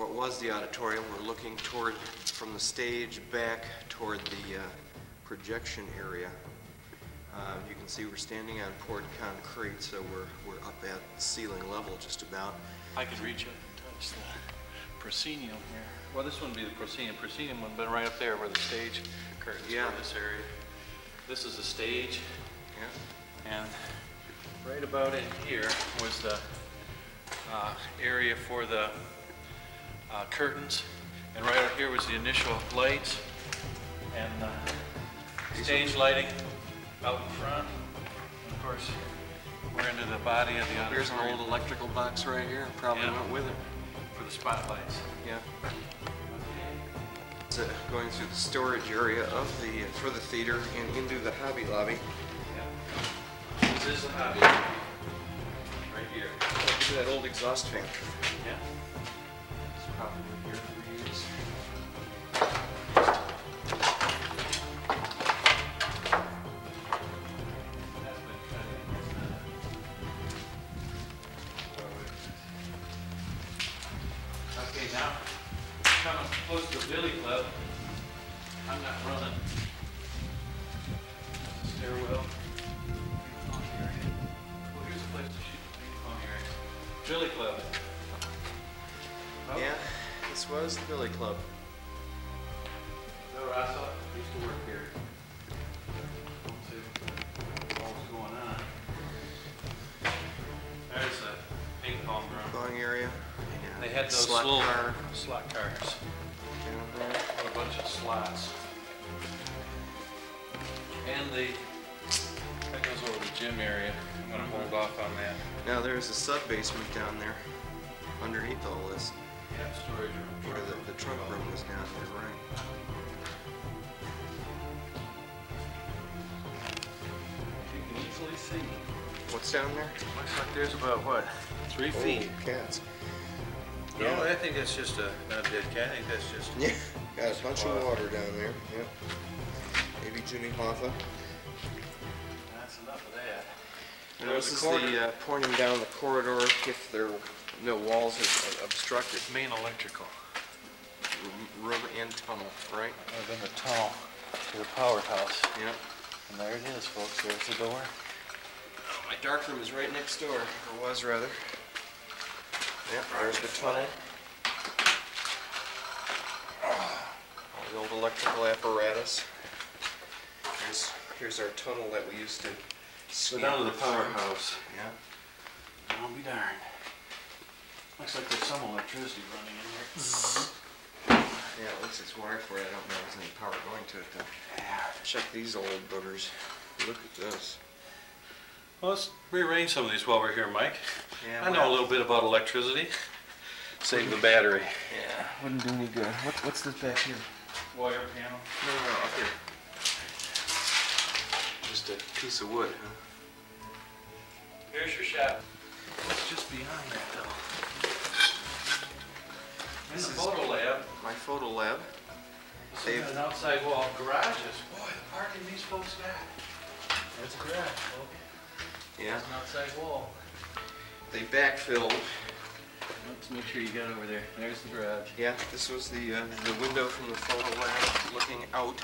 what was the auditorium. We're looking toward, from the stage back toward the uh, projection area. Uh, You can see we're standing on poured concrete, so we're, we're up at ceiling level just about. I could reach up and touch the proscenium here. Well, this wouldn't be the proscenium. Proscenium would have been right up there where the stage curtains Yeah. this area. This is the stage, Yeah. and right about in here was the uh, area for the uh, curtains, and right out here was the initial lights and uh, stage lighting out in front. And of course, we're into the body of the Here's an old electrical box right here, probably Yeah. went with it. for the spotlights. Yeah. Uh, going through the storage area of the, for the theater and into the Hobby Lobby. Yeah. This is the hobby. Right here. Look at that old exhaust fan. Yeah. Those Slot little car slot cars, down there. with a bunch of slots. And the, that goes over the gym area. I'm gonna hold mm-hmm. off on that. Now there's a sub basement down there underneath all this. Yeah, storage room. Where the, the trunk room was down there, right? You can easily see. What's down there? Looks like there's about, what, three feet? Oh, cats. No, Yeah. I think that's just a, not a dead cat, I think that's just, Yeah, got a bunch of water down there, Yeah. Maybe Jimmy Hoffa. That's enough of that. And There's this the is the, uh, pointing down the corridor if there, are no walls are obstructed. Main electrical. R- Room and tunnel, right? I've been the tunnel to the powerhouse. Yep. And there it is, folks. There's the door. Oh, My dark room is right next door, or was rather. Yep, there's the tunnel. All the old electrical apparatus. Here's, here's our tunnel that we used to Go down to the powerhouse. Yeah. I'll be darned. Looks like there's some electricity running in here. Yeah, it looks it's wired for it. I don't know if there's any power going to it though. Check these old buggers. Look at this. Well, let's rearrange some of these while we're here, Mike. Yeah, I know a little bit about electricity. Save the battery. Yeah, wouldn't do any good. What, what's this back here? Wire panel. No, no, up here. Just a piece of wood, huh? Here's your shop. What's just beyond that, though? In This the is- photo lab, My photo lab. This They've- is an outside wall garages. Boy, the parking these folks got. That's a garage, folks. Yeah, That's an outside wall. they backfilled. Let's make sure you got over there. There's the garage. Yeah, this was the, uh, the window from the photo lab looking out.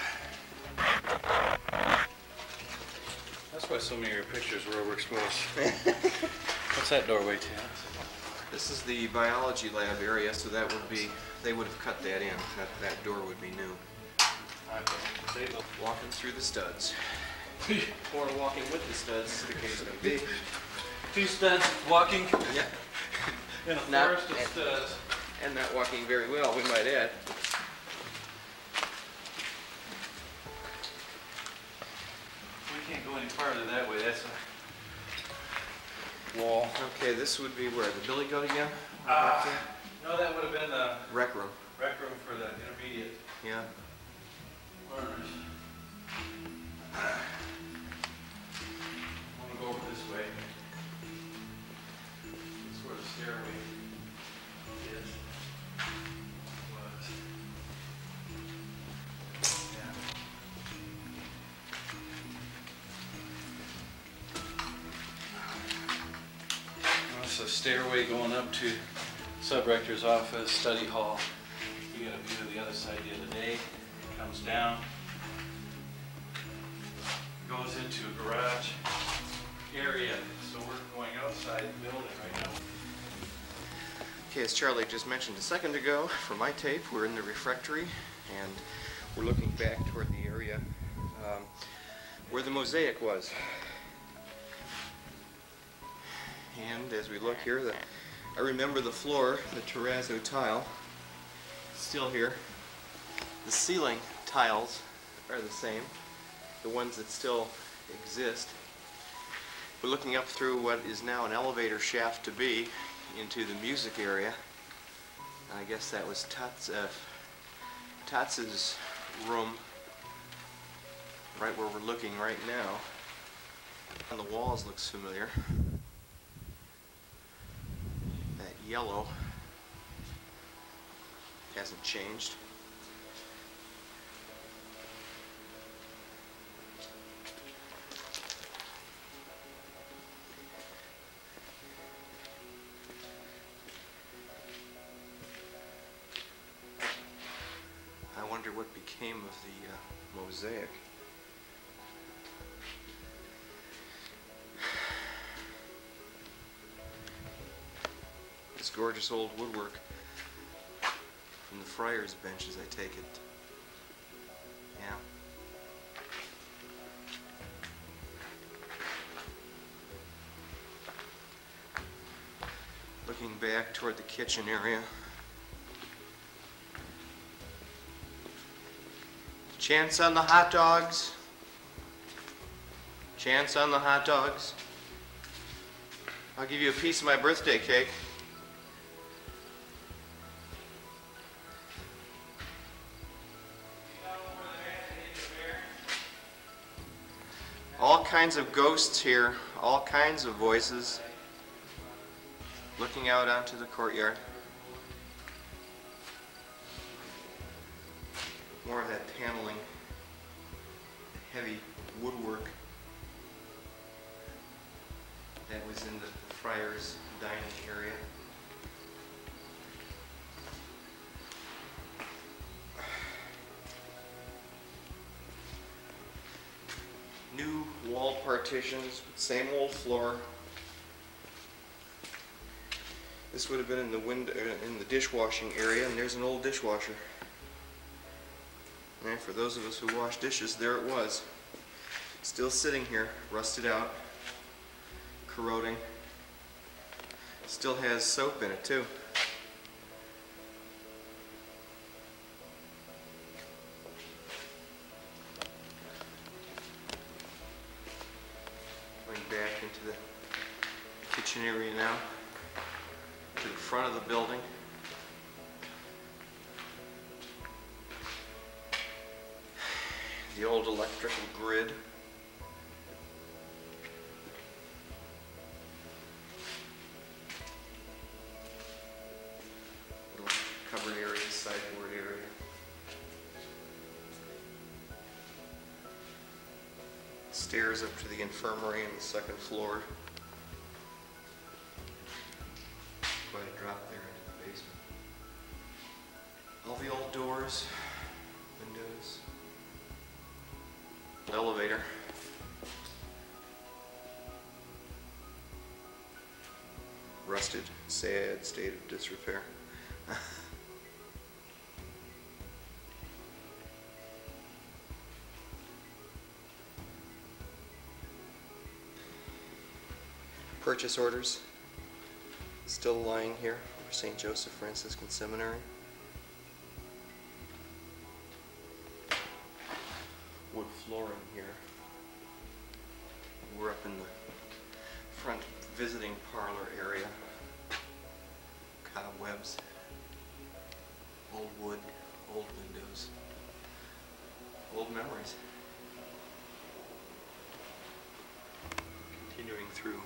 That's why so many of your pictures were overexposed. What's that doorway to? This is the biology lab area, so that would be, they would have cut that in. That, that door would be new. Walking through the studs. Or walking with the studs, the case may be. Two studs walking Yeah. in a Not- forest of studs. And not walking very well, we might add. We can't go any farther that way. That's a wall. Okay, this would be where, the Billy Goat again? Ah. No, that would have been the Rec room, rec room for the intermediate yeah. learners. Way. That's where the stairway is. Was. Yeah. That's a stairway going up to sub-rector's office, study hall. You got a view of the other side the other day, It comes down, goes into a garage area, so we're going outside the building right now. Okay, as Charlie just mentioned a second ago, for my tape, we're in the refectory, and we're looking back toward the area um, where the mosaic was. And as we look here, the, I remember the floor, the terrazzo tile, still here. The ceiling tiles are the same, the ones that still exist. We're looking up through what is now an elevator shaft to be into the music area. I guess that was Tots, uh, room, right where we're looking right now. On the walls looks familiar. That yellow hasn't changed. The uh, mosaic. This gorgeous old woodwork from the friar's bench, as I take it. Yeah. Looking back toward the kitchen area. Chance on the hot dogs? Chance on the hot dogs? I'll give you a piece of my birthday cake. All kinds of ghosts here, all kinds of voices looking out onto the courtyard. Partitions, same old floor. This would have been in the wind, uh, in the dishwashing area, and there's an old dishwasher. And for those of us who wash dishes, there it was. Still sitting here, rusted out, corroding. Still has soap in it too. Stairs up to the infirmary on the second floor. Quite a drop there into the basement. All the old doors, windows. Elevator. Rusted, sad state of disrepair. Purchase orders still lying here for St. Joseph Franciscan Seminary. wood flooring here. We're up in the front visiting parlor area. Cobwebs, old wood, old windows, old memories. Continuing through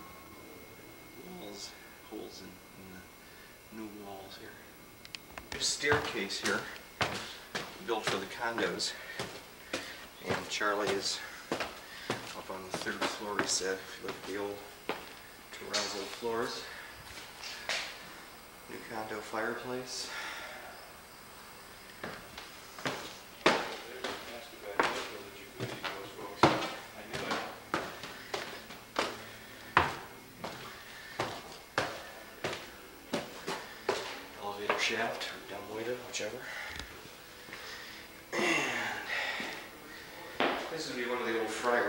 in, in the new walls here. There's a staircase here, built for the condos. And Charlie is up on the third floor, he said, if you look at the old terrazzo floors. New condo fireplace. Elevator shaft or dumbwaiter, whichever. And this would be one of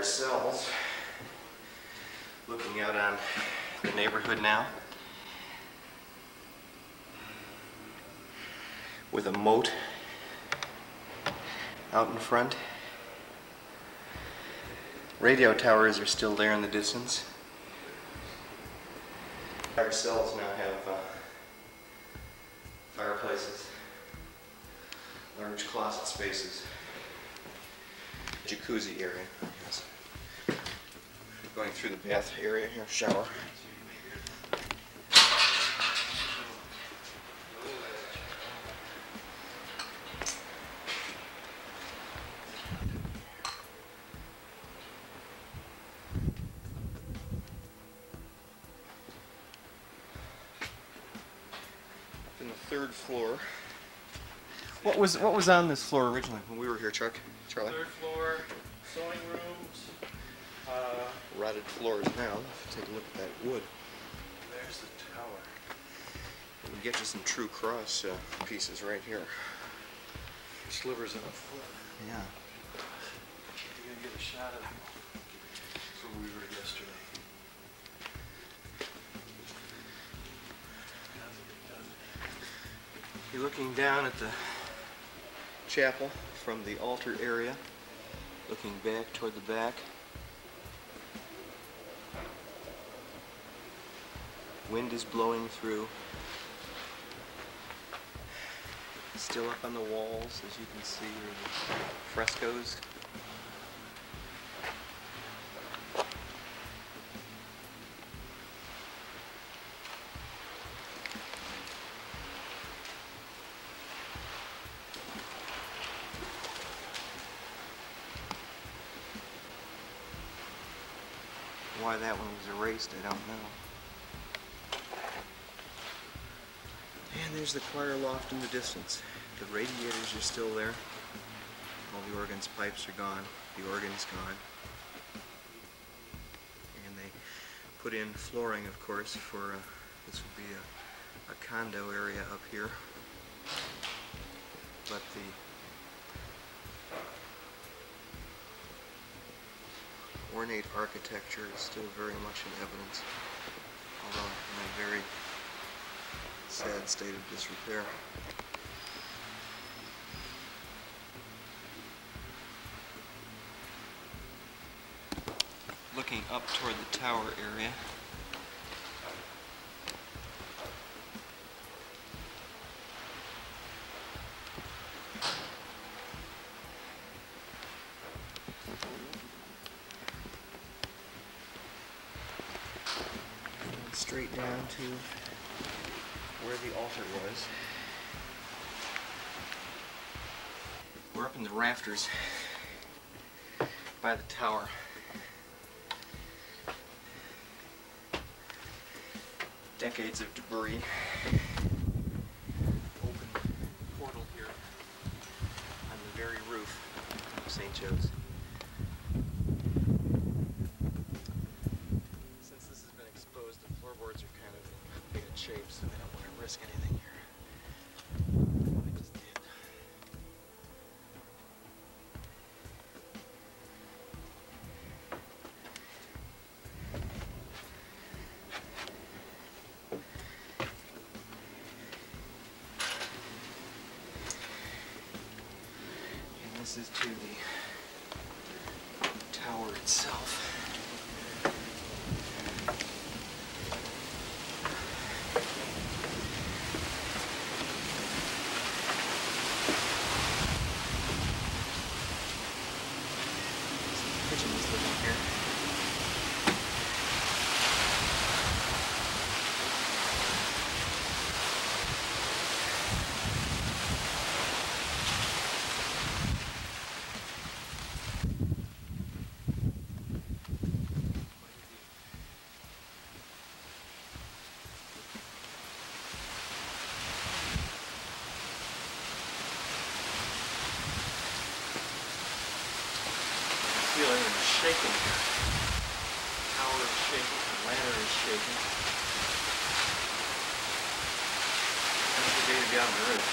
cells. Looking out on the neighborhood now. With a moat out in front. Radio towers are still there in the distance. Our cells now have uh, fireplaces, large closet spaces, jacuzzi area. Yes. Going through the bath area here, shower. In the third floor. What was what was on this floor originally when we were here, Chuck? Charlie? Third floor, sewing rooms, uh, Rotted floors now. Take a look at that wood. there's the tower. We get you some true cross uh, pieces right here. Slivers in the floor. Yeah. You're gonna get a shot of where we were yesterday. You're looking down at the chapel from the altar area, looking back toward the back. Wind is blowing through. Still up on the walls, as you can see, are the frescoes. Why that one was erased, I don't know. And there's the choir loft in the distance. The radiators are still there. All the organ's pipes are gone. The organ's gone. And they put in flooring, of course, for uh, this would be a, a condo area up here. But the ornate architecture is still very much in evidence, although in a very sad state of disrepair. Looking up toward the tower area. Straight down to where the altar was. We're up in the rafters by the tower. Decades of debris. Open portal here on the very roof of St. Joe's. This is to the tower itself. Pigeon is living here. Shaking here. Tower is shaking, the ladder is shaking. Good day to be the roof.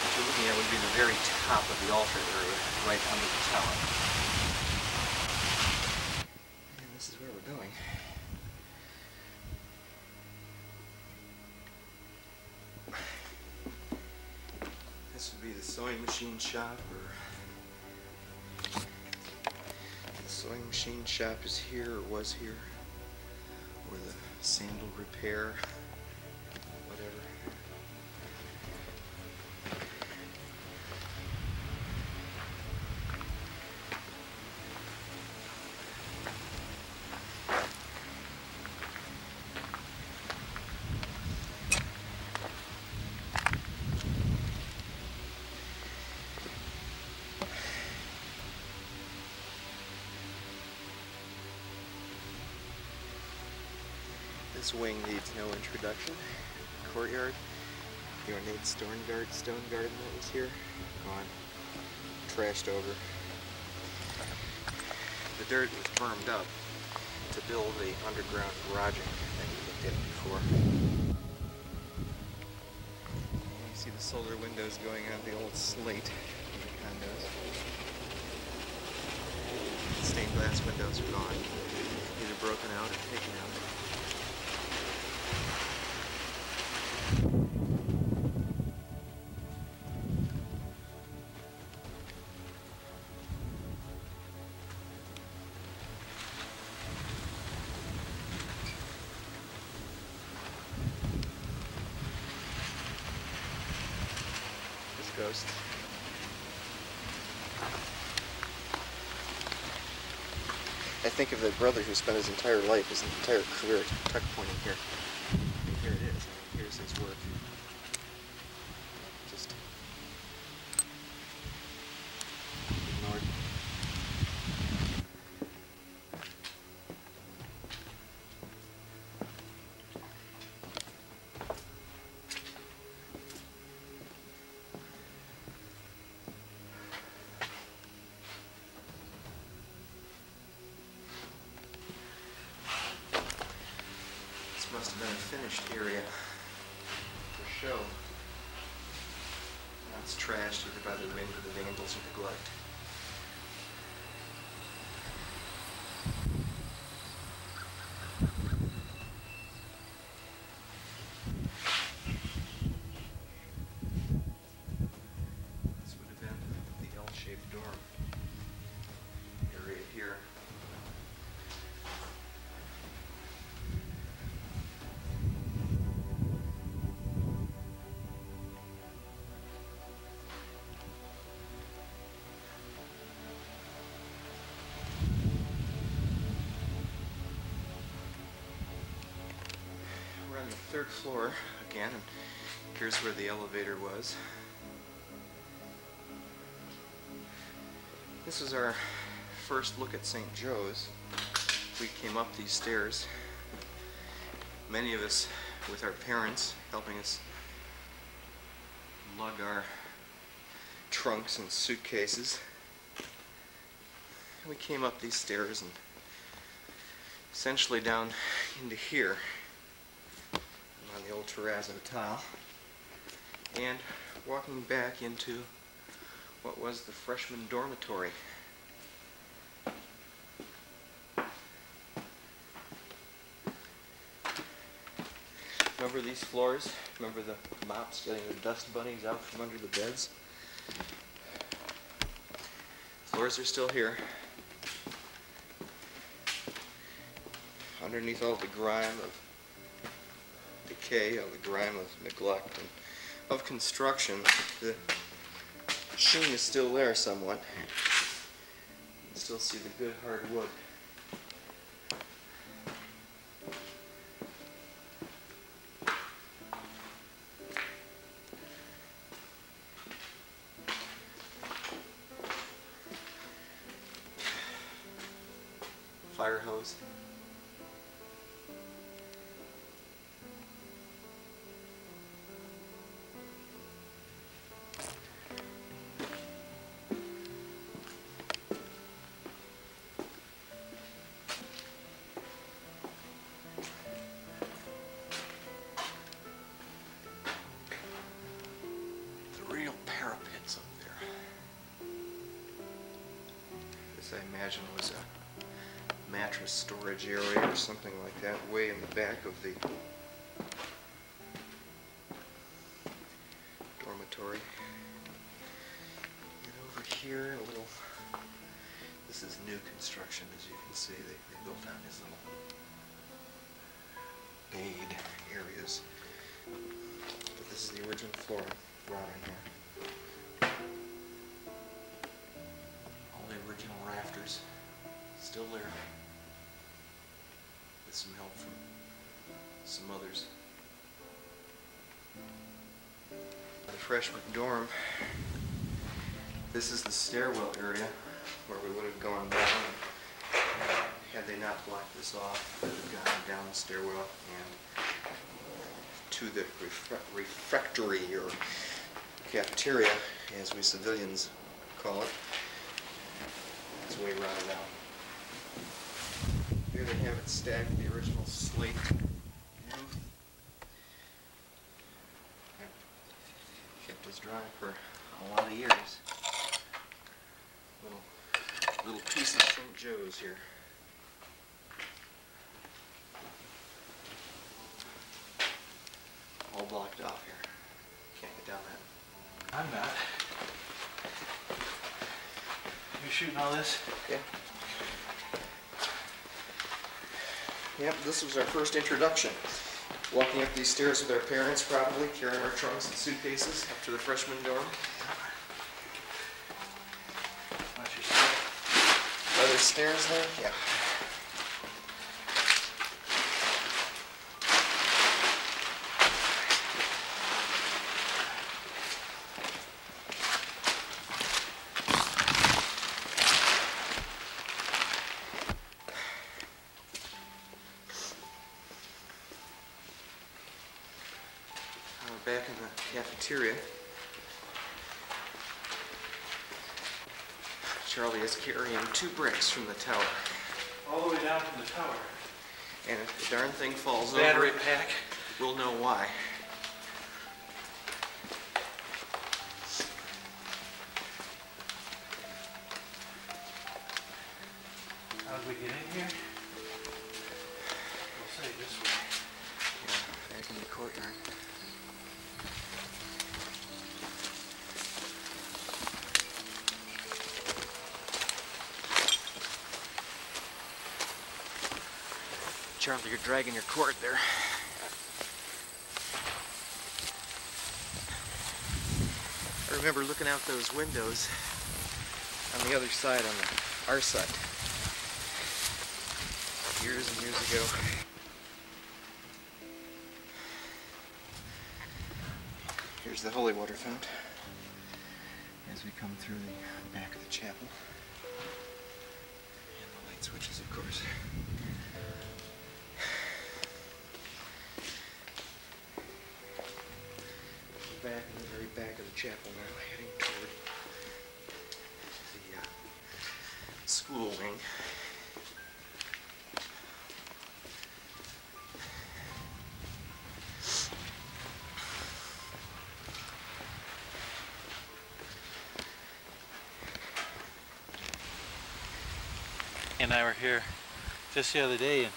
What you're looking at would be the very top of the altar area, right under the tower. And this is where we're going. This would be the sewing machine shop, or the sewing machine shop is here, or was here, or the sandal repair, This wing needs no introduction. Courtyard, the ornate stone garden, stone garden that was here, gone, trashed over. The dirt was bermed up to build the underground garaging that we looked at before. You see the solar windows going on the old slate the condos. Stained glass windows are gone, either broken out or taken out. Think of the brother who spent his entire life, his entire career tuck pointing here. And here it is. I mean, here's his work. Just ignored. This must have been a finished area for show. Now it's trashed either by the wind or neglect. Third floor again, and here's where the elevator was. This was our first look at St. Joe's. We came up these stairs. Many of us with our parents helping us lug our trunks and suitcases. We came up these stairs and essentially down into here on the old terrazzo tile and walking back into what was the freshman dormitory. Remember these floors? Remember the mops getting the dust bunnies out from under the beds? Floors are still here. Underneath all the grime of all the grime of neglect and of construction, the sheen is still there somewhat. You can still see the good hard wood. I imagine was a mattress storage area or something like that, way in the back of the dormitory. And over here, a little, this is new construction, as you can see, they, they built on these little aid areas. But this is the original flooring brought in here. Still there. With some help from some others. The freshman dorm, this is the stairwell area where we would have gone down. Had they not blocked this off, we would have gotten down the stairwell and to the refre- refectory or cafeteria, as we civilians call it. It's way rotted out. Here they have it stacked, the original slate roof. Kept us dry for a lot of years. Little, little piece of St. Joe's here. All blocked off here. Can't get down that. I'm not. You shooting all this? Yeah. Yep, this was our first introduction. Walking up these stairs with our parents, probably carrying our trunks and suitcases up to the freshman dorm. There stairs there? Yeah. Uh, We're back in the cafeteria. Charlie is carrying two bricks from the tower. All the way down from the tower. And if the darn thing falls over, Battery it, pack. we'll know why. Dragging your cord there. I remember looking out those windows on the other side, on the, our side, years and years ago. Here's the holy water fount as we come through the back of the chapel. And the light switches, of course. Back in the very back of the chapel now, heading toward the uh, school wing. and I were here just the other day, and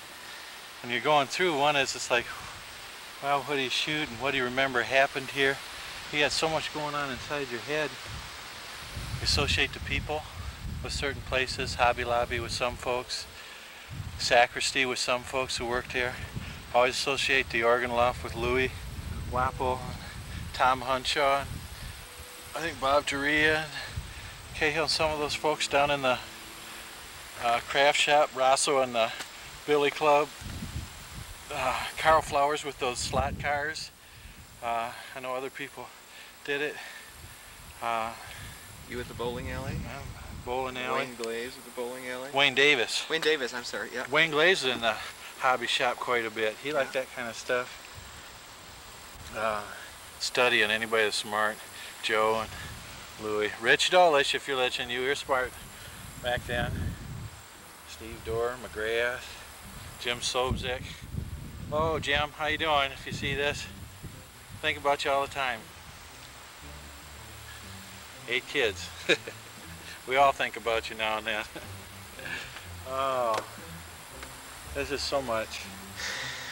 when you're going through, one it's like, wow, what do you shoot and what do you remember happened here? You got so much going on inside your head. You associate the people with certain places, Hobby Lobby with some folks, sacristy with some folks who worked here. Always associate the organ loft with Louis Wappel, Tom Hunshaw, I think Bob Doria, Cahill, some of those folks down in the uh, craft shop, Rosso and the Billy Club, uh, Carl Flowers with those slot cars. Uh, I know other people did it. Uh, You at the bowling alley? bowling alley. Wayne Glaze at the bowling alley? Wayne Davis. Wayne Davis, I'm sorry, yeah. Wayne Glaze is in the hobby shop quite a bit. He liked that kind of stuff. Uh, studying anybody that's smart. Joe and Louis. Rich Dolish, if you're listening, you were smart back then. Steve Dorr, McGrath, Jim Sobzik. Oh, Jim, how you doing? If you see this, think about you all the time. Eight kids. we all think about you now and then. Oh, this is so much.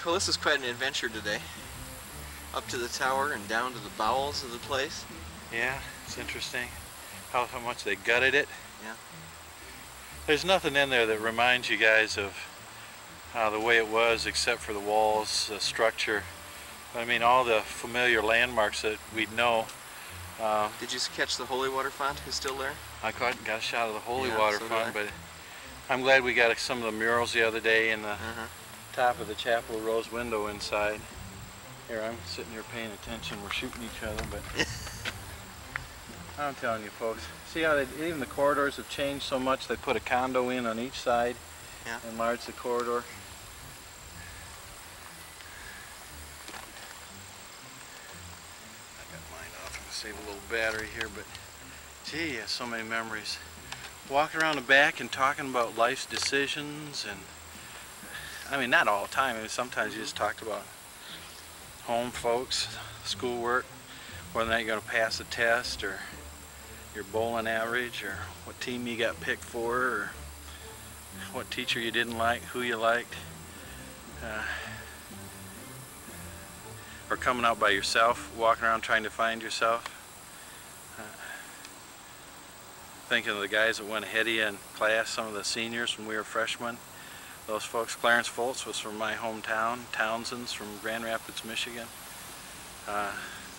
Well, this is quite an adventure today. Up to the tower and down to the bowels of the place. Yeah, it's interesting how, how much they gutted it. Yeah. There's nothing in there that reminds you guys of uh, the way it was except for the walls, the structure. I mean, all the familiar landmarks that we'd know. Uh, Did you catch the holy water font who's still there? I caught, got a shot of the holy Yeah, water so font, but I'm glad we got some of the murals the other day in the Uh-huh. top of the chapel rose window inside. Here, I'm sitting here paying attention. We're shooting each other, but I'm telling you, folks. See how they, even the corridors have changed so much? They put a condo in on each side, Yeah. enlarged the corridor. I got mine off. I'm gonna save a little battery here, but gee, so many memories. Walking around the back and talking about life's decisions and I mean, not all the time. I mean, sometimes you just talked about home folks, schoolwork, whether or not you're going to pass a test or your bowling average or what team you got picked for or what teacher you didn't like, who you liked. Uh, or coming out by yourself, walking around trying to find yourself. Uh, thinking of the guys that went ahead of you in class, some of the seniors when we were freshmen. Those folks, Clarence Foltz was from my hometown, Townsend's from Grand Rapids, Michigan. Uh,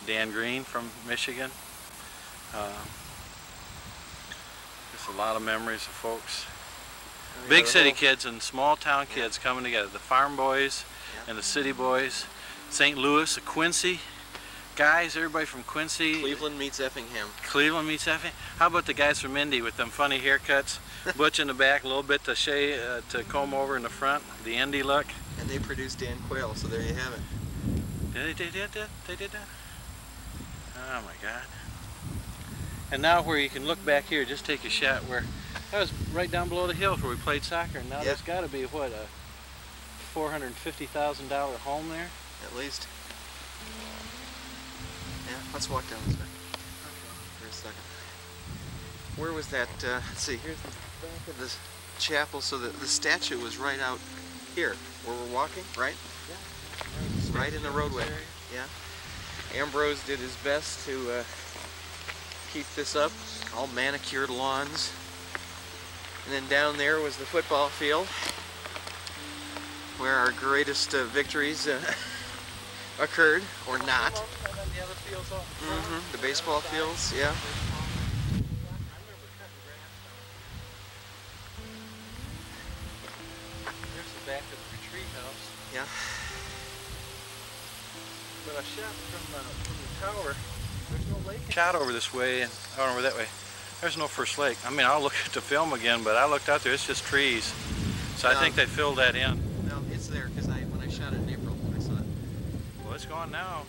Dan Green from Michigan. Uh, just a lot of memories of folks. Big city kids and small town kids coming together. The farm boys Yeah. and the city boys. St. Louis, the Quincy guys, everybody from Quincy. Cleveland meets Effingham. Cleveland meets Effingham. How about the guys from Indy with them funny haircuts? Butch in the back, a little bit to shave, uh, to comb over in the front, the Indy look. And they produced Dan Quayle, so there you have it. They did, did that? They did that? Oh my God. And now where you can look back here, just take a shot where, that was right down below the hill where we played soccer. And now Yeah. there's got to be, what, a $450,000 home there? At least. Yeah, let's walk down this way for a second. Where was that? Uh, let's see, here's the back of this chapel. So the, the statue was right out here where we're walking, right? Yeah. Right in the roadway. Yeah. Ambrose did his best to uh, keep this up. All manicured lawns. And then down there was the football field where our greatest uh, victories uh, occurred, or not. Hmm The baseball fields, yeah. There's the back of the retreat house. Yeah. But a shot from, uh, from the tower, there's no lake. Shot over this way and out over that way. There's no first lake. I mean, I'll look at the film again, but I looked out there, it's just trees. So I think they filled that in. No, it's there because I when I shot it in April, I saw it. Well, it's gone now.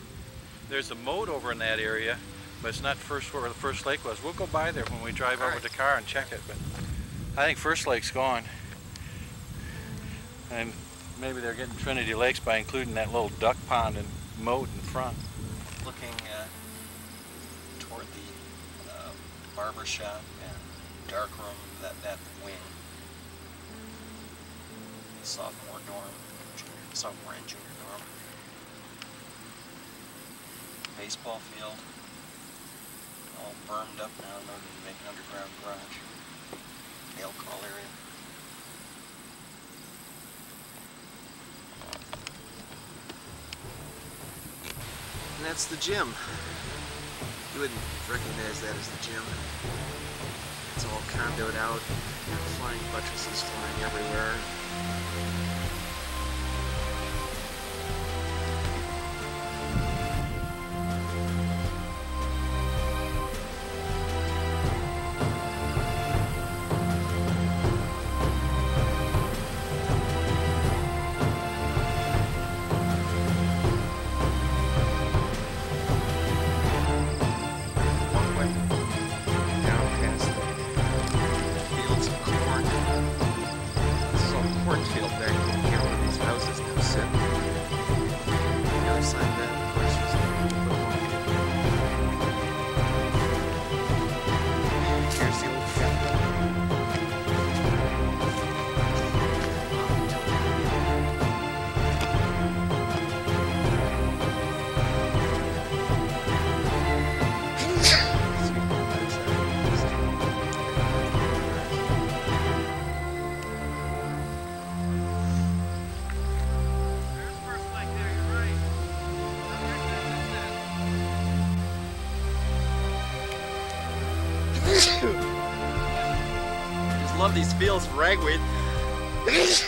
There's a moat over in that area, but it's not first where the first lake was. We'll go by there when we drive All over right. the car and check it, but I think first lake's gone. And maybe they're getting Trinity Lakes by including that little duck pond and moat in front. Looking uh, toward the uh, barber shop and dark room, that that wing. Sophomore dorm, junior, sophomore and junior dorm. Baseball field. All bermed up now in order to make an underground garage. Mail call area. And that's the gym. You wouldn't recognize that as the gym. It's all condoed out, flying buttresses flying everywhere. This is fields ragweed.